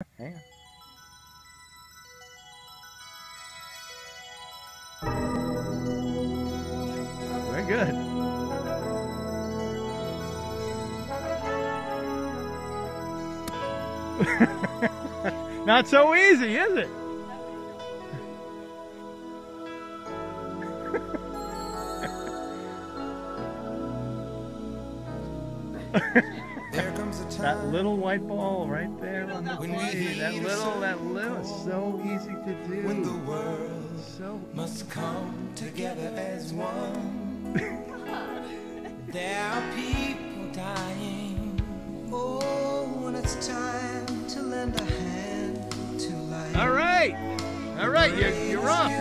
On. We're good. Not so easy, is it? There comes a time That little white ball right there When we. That little, that little. So easy to do. when the world so must come together as one. there are people dying. Oh, when it's time to lend a hand to life. All right. All right. You're, you're off. Running.